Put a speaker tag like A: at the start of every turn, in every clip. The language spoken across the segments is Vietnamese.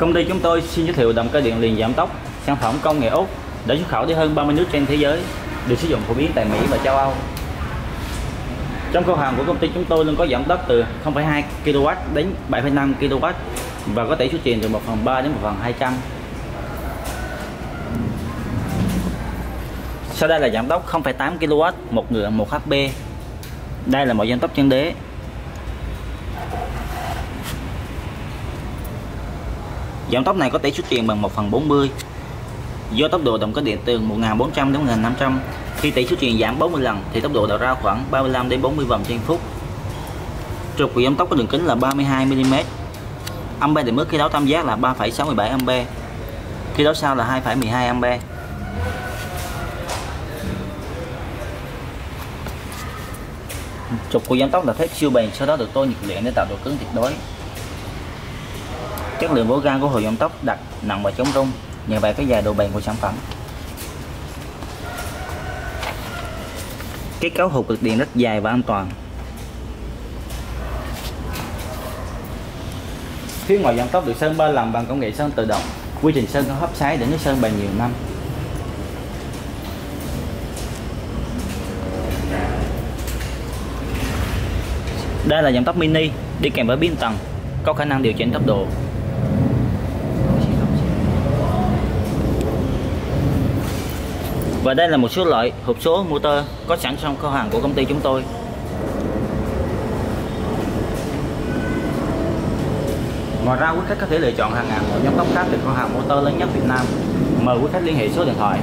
A: Công ty chúng tôi xin giới thiệu động cơ điện liền giảm tốc, sản phẩm công nghệ Úc đã xuất khẩu đi hơn 30 nước trên thế giới, được sử dụng phổ biến tại Mỹ và châu Âu. Trong kho hàng của công ty chúng tôi luôn có giảm tốc từ 0,2 kW đến 7,5 kW và có tỷ số truyền từ 1 phần 3 đến 1 phần 200. Sau đây là giảm tốc 0,8 kW, 1 ngựa 1 HP. Đây là một giảm tốc chân đế Dòng tốc này có thể xuất tiền bằng 1 phần 40 Do tốc độ động cơ điện từ 1400 đến 1500 Khi tỷ suất truyền giảm 40 lần thì tốc độ đầu ra khoảng 35 đến 40 vòng trên phút. Trục của dòng tốc có đường kính là 32mm Ampe định mức khi đấu tam giác là 3,67A Khi đấu sau là 2,12A Trục của giảm tốc là thép siêu bền sau đó được tôi nhiệt luyện để tạo độ cứng tuyệt đối chất lượng bố gan của hồ giảm tốc đặc nặng và chống rung nhờ vậy cái dài độ bền của sản phẩm. Kết cấu hộp cực điện rất dài và an toàn. Phía ngoài giảm tốc được sơn ba lần bằng công nghệ sơn tự động. Quy trình sơn có hấp sái để nước sơn bền nhiều năm. Đây là giảm tốc mini, đi kèm với biến tầng, có khả năng điều chỉnh tốc độ. Và đây là một số loại hộp số, motor có sẵn trong kho hàng của công ty chúng tôi. Ngoài ra, quý khách có thể lựa chọn hàng ngàn loại nhóm tóc khác từ kho hàng motor lớn nhất Việt Nam. Mời quý khách liên hệ số điện thoại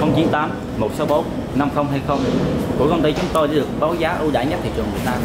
A: 098 164 5020 của công ty chúng tôi để được báo giá ưu đãi nhất thị trường Việt Nam.